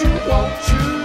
you, won't you?